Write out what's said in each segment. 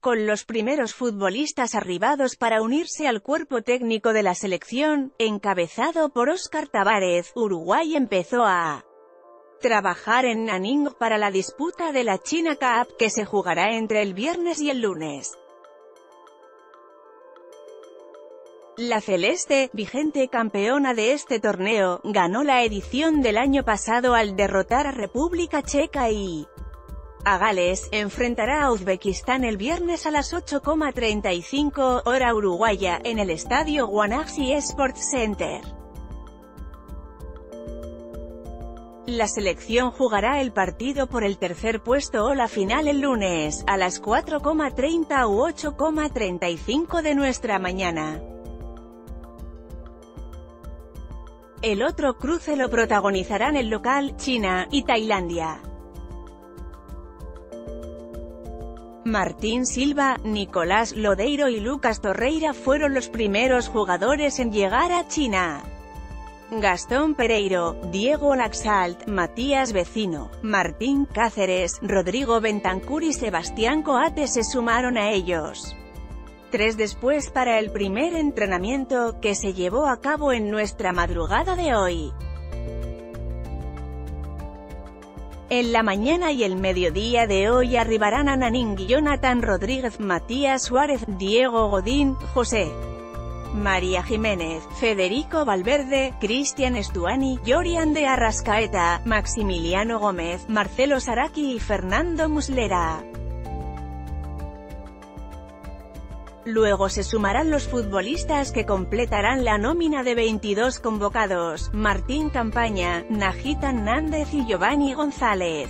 con los primeros futbolistas arribados para unirse al cuerpo técnico de la selección, encabezado por Óscar Tavares, Uruguay empezó a trabajar en Nanning para la disputa de la China Cup, que se jugará entre el viernes y el lunes. La Celeste, vigente campeona de este torneo, ganó la edición del año pasado al derrotar a República Checa y a Gales, enfrentará a Uzbekistán el viernes a las 8,35 hora uruguaya, en el estadio Guanaxi Sports Center. La selección jugará el partido por el tercer puesto o la final el lunes, a las 4,30 u 8,35 de nuestra mañana. El otro cruce lo protagonizarán el local, China, y Tailandia. Martín Silva, Nicolás Lodeiro y Lucas Torreira fueron los primeros jugadores en llegar a China. Gastón Pereiro, Diego Laxalt, Matías Vecino, Martín Cáceres, Rodrigo Bentancur y Sebastián Coate se sumaron a ellos. Tres después para el primer entrenamiento, que se llevó a cabo en nuestra madrugada de hoy. En la mañana y el mediodía de hoy arribarán Ananín Jonathan Rodríguez, Matías Suárez, Diego Godín, José María Jiménez, Federico Valverde, Cristian Estuani, Jorian de Arrascaeta, Maximiliano Gómez, Marcelo Saraki y Fernando Muslera. Luego se sumarán los futbolistas que completarán la nómina de 22 convocados, Martín Campaña, Najita Nández y Giovanni González.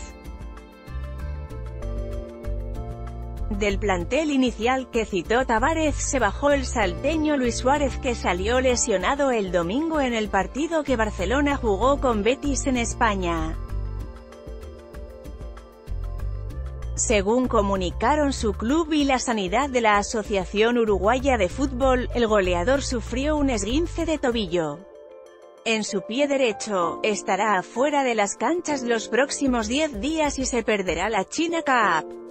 Del plantel inicial que citó Tavares se bajó el salteño Luis Suárez que salió lesionado el domingo en el partido que Barcelona jugó con Betis en España. Según comunicaron su club y la sanidad de la Asociación Uruguaya de Fútbol, el goleador sufrió un esguince de tobillo. En su pie derecho, estará afuera de las canchas los próximos 10 días y se perderá la China Cup.